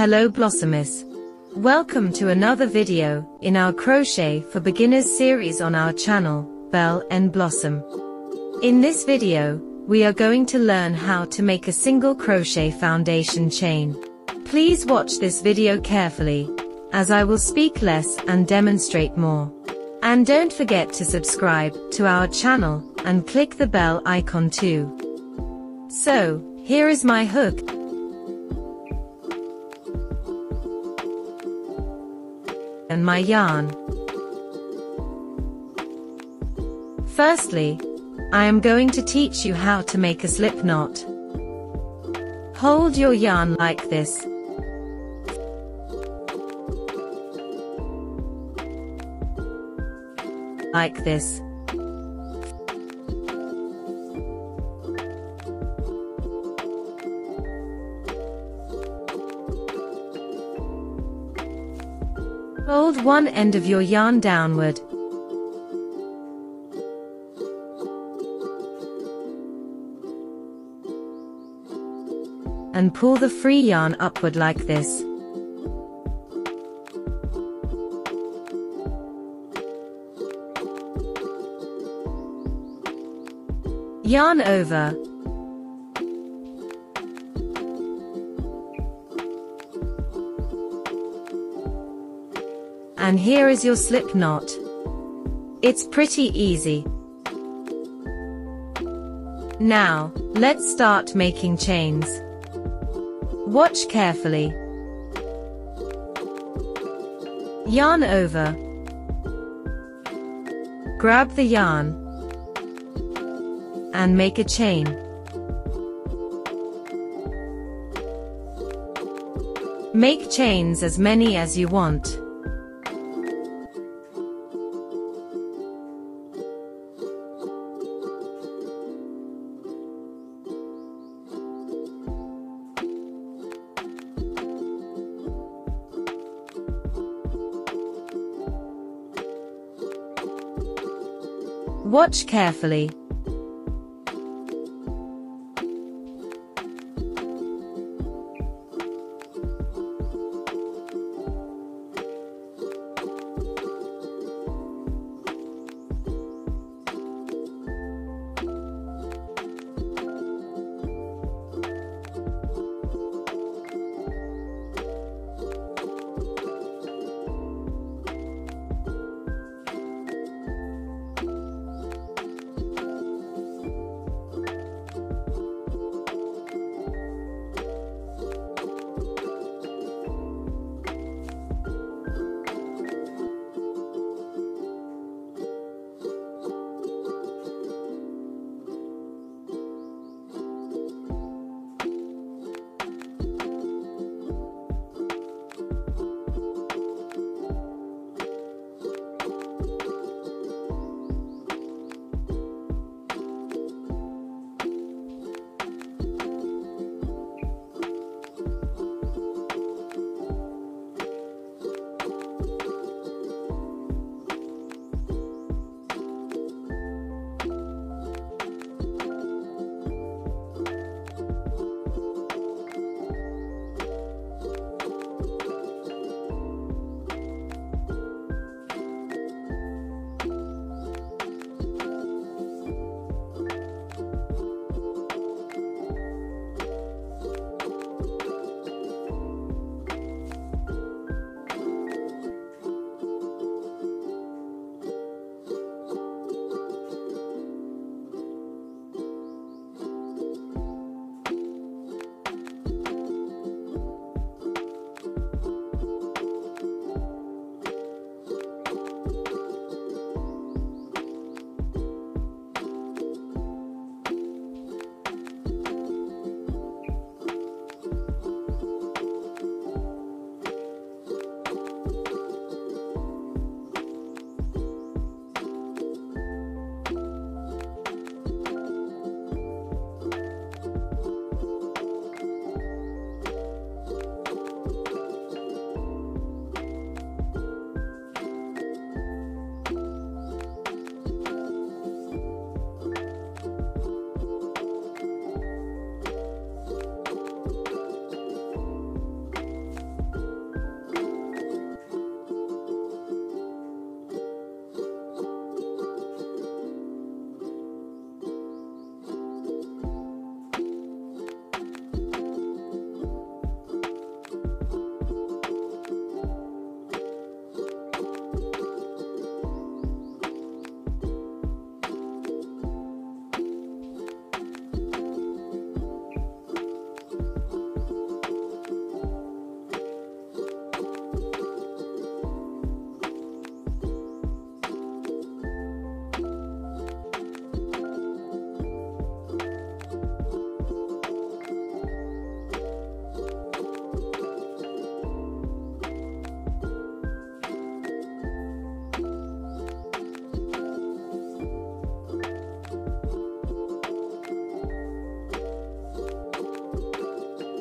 Hello Blossomis. Welcome to another video in our Crochet for Beginners series on our channel, Bell and Blossom. In this video, we are going to learn how to make a single crochet foundation chain. Please watch this video carefully, as I will speak less and demonstrate more. And don't forget to subscribe to our channel and click the bell icon too. So, here is my hook. And my yarn. Firstly, I am going to teach you how to make a slip knot. Hold your yarn like this. Like this. One end of your yarn downward. And pull the free yarn upward like this. Yarn over. And here is your slip knot. It's pretty easy. Now, let's start making chains. Watch carefully. Yarn over. Grab the yarn. And make a chain. Make chains as many as you want. Watch carefully.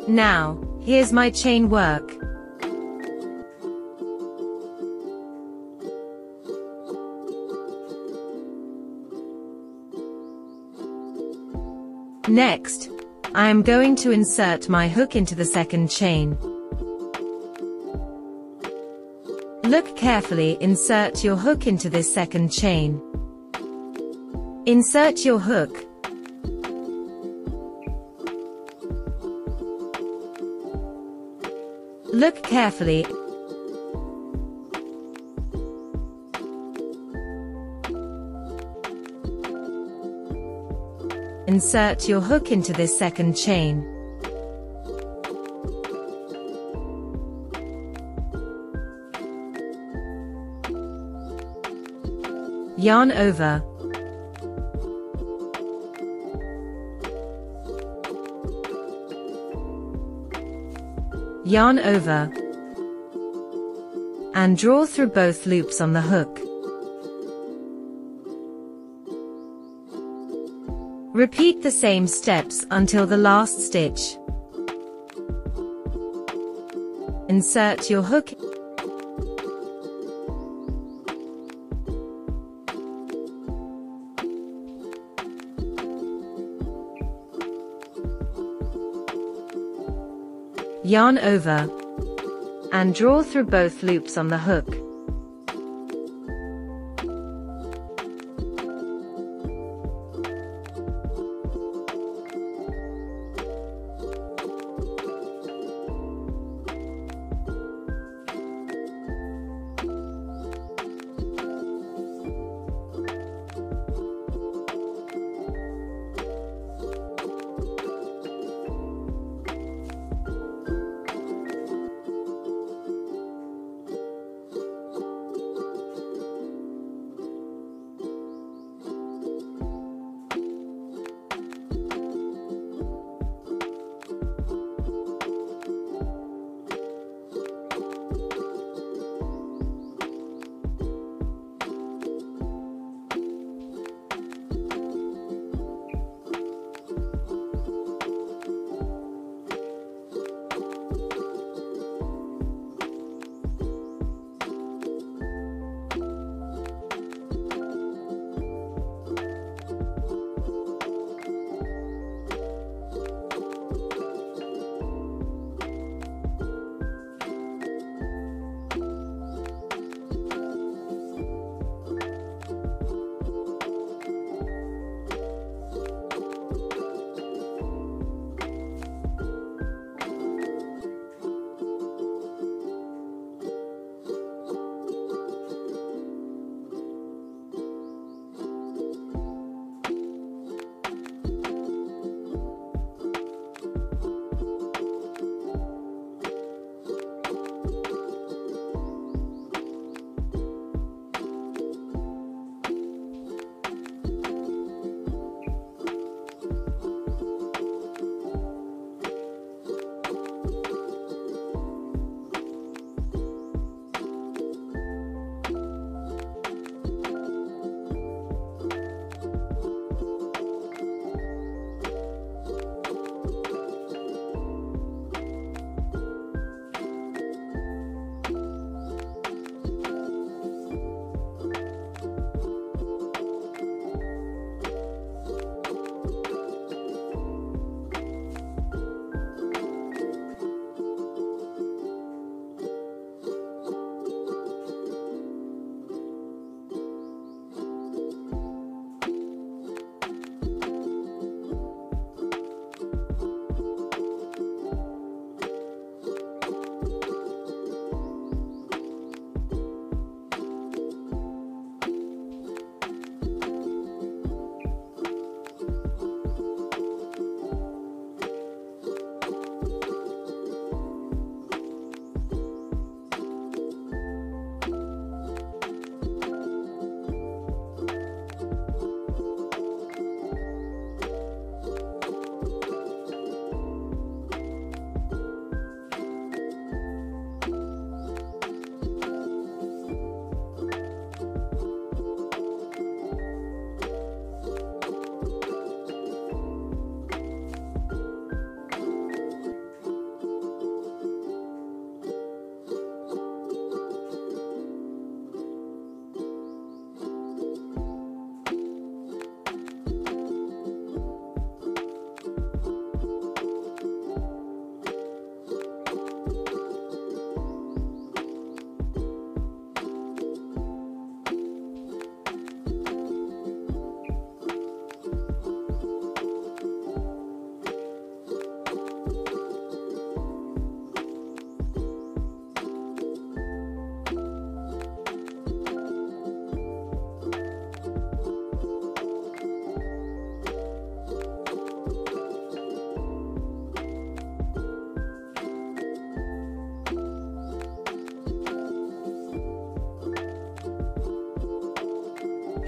Now, here's my chain work. Next, I am going to insert my hook into the second chain. Look carefully insert your hook into this second chain. Insert your hook. Look carefully. Insert your hook into this second chain. Yarn over. Yarn over. And draw through both loops on the hook. Repeat the same steps until the last stitch. Insert your hook yarn over, and draw through both loops on the hook.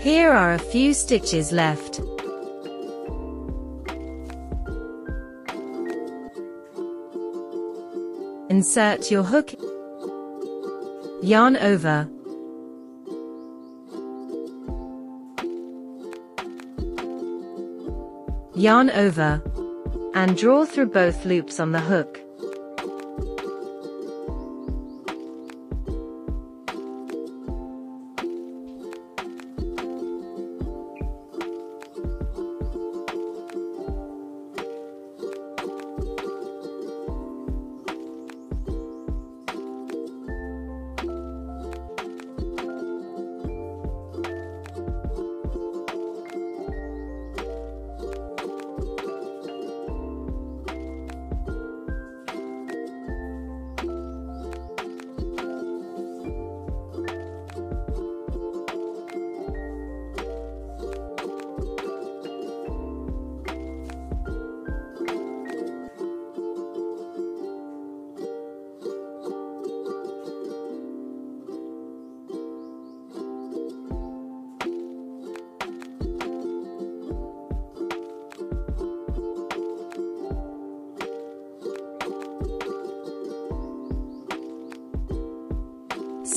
Here are a few stitches left. Insert your hook, yarn over, yarn over, and draw through both loops on the hook.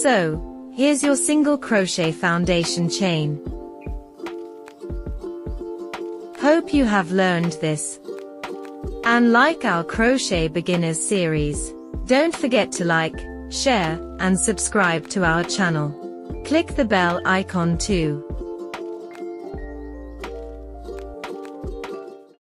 So, here's your single crochet foundation chain. Hope you have learned this. And like our Crochet Beginners series, don't forget to like, share, and subscribe to our channel. Click the bell icon too.